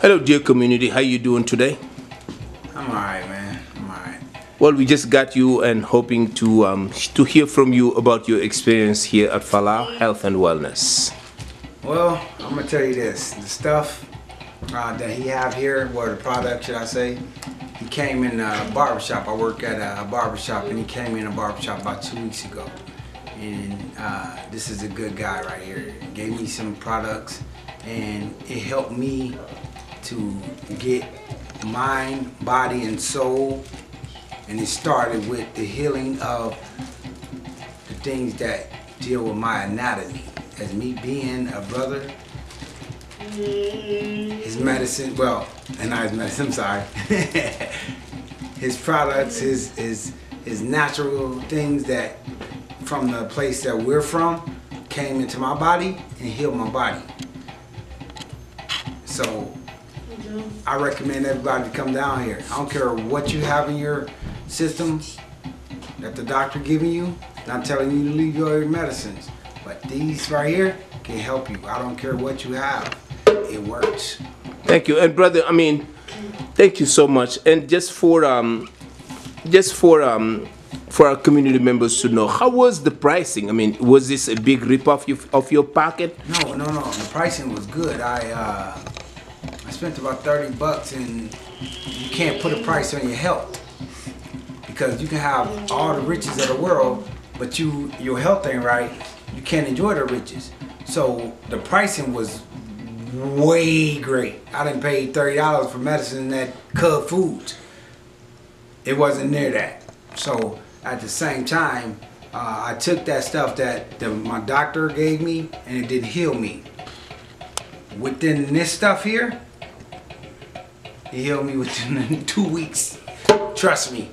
Hello, dear community. How you doing today? I'm alright, man. I'm alright. Well, we just got you and hoping to um, to hear from you about your experience here at Fallaw Health and Wellness. Well, I'm gonna tell you this: the stuff uh, that he have here, or the product, should I say? He came in a barbershop. I work at a barbershop, and he came in a barbershop about two weeks ago. And uh, this is a good guy right here. He gave me some products, and it helped me to get mind, body, and soul. And it started with the healing of the things that deal with my anatomy. As me being a brother, his medicine, well, and not his medicine, I'm sorry. his products, his, his, his natural things that from the place that we're from came into my body and healed my body. So I recommend everybody to come down here. I don't care what you have in your system that the doctor giving you. Not telling you to leave your medicines, but these right here can help you. I don't care what you have. It works. Thank you, and brother. I mean, thank you so much. And just for um, just for um, for our community members to know, how was the pricing? I mean, was this a big rip off you, of your pocket? No, no, no. The pricing was good. I uh, I spent about thirty bucks, and you can't put a price on your health because you can have all the riches of the world, but you your health ain't right. You can't enjoy the riches. So the pricing was way great. I didn't pay thirty dollars for medicine at Cub Foods. It wasn't near that. So at the same time, uh, I took that stuff that the, my doctor gave me, and it didn't heal me. Within this stuff here, it healed me within two weeks. Trust me.